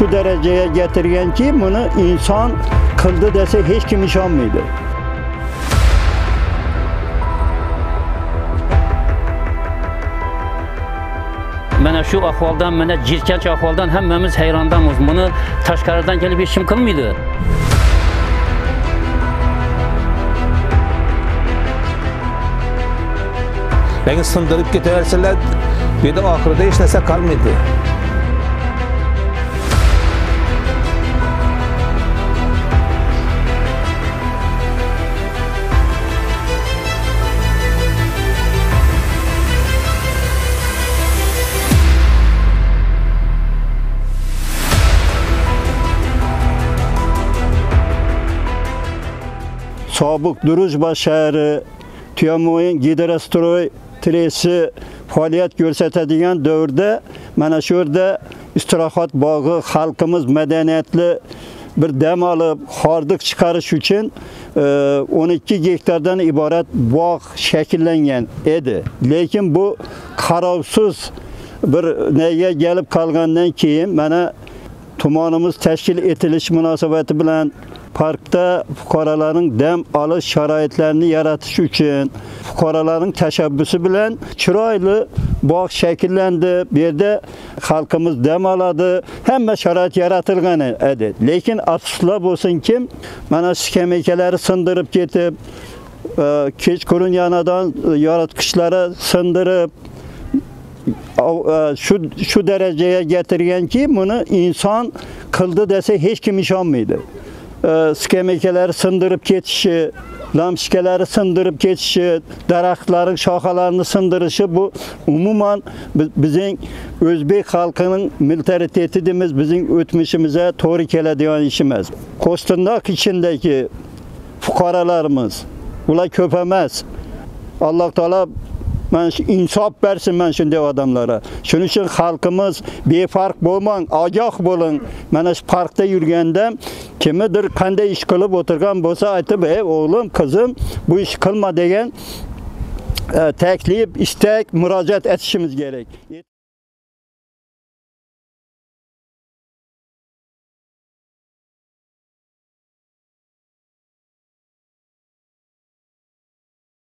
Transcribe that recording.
şu dereceye getirgen ki bunu inson qildi desa hech kim ishonmaydi. Mana shu ahvoldan, mana jirkanch ahvoldan hammamiz hayrondamiz. Buni tashqaridan kelib hech kim qilmaydi. Beni sındırıp giderseler bir de ahirde hiç nese kalmadı. Sobiq Duruzba shahri Tuyamoyin gidrostroy tresi faoliyat ko'rsatadigan davrda mana shu yerda istirohat bog'i xalqimiz madaniyatli bir dam olib hordiq chiqarish uchun e, 12 gektardan iborat bog' shakllangan edi. Lekin bu qarovsiz bir nega kelib qolgandan keyin mana tumanimiz tashkil etilish munosabati bilan parkda fuqarolarning dam olish sharoitlarini yaratish uchun fuqarolarning tashabbusi bilan chiroyli bog' shakllandi. Bu yerda xalqimiz dam oladi, hamma sharoit yaratilgan edi. Lekin afsuslar bo'lsinki, mana skameykalari sindirib ketib, e, kechqurun yanadan yoritqichlari sindirib e, shu shu darajaga keltirganki, buni inson qildi desa hech kim ishonmaydi. Skameykalar sindirib ketishi, lamshkalar sindirib ketishi, daraxtlarning shoxalarini sindirishi bu umuman bizning o'zbek xalqining mentaliteti deymiz, bizning o'tmishimizga to'g'ri keladigan ish emas. Qo'stindoq ichindagi fuqarolarimiz ular ko'p emas. Alloh mana Men insof bersin men shunday odamlara. Shuning uchun xalqimiz befarq bo'lmang, ogoh bo'ling. Mana shu parkda yurganda kimidir qanday ish qilib o'tirgan bo'lsa aytib, "Ey o'g'lim, qizim, bu ish qilma" degan e, taklif, istak, murojaat etishimiz kerak.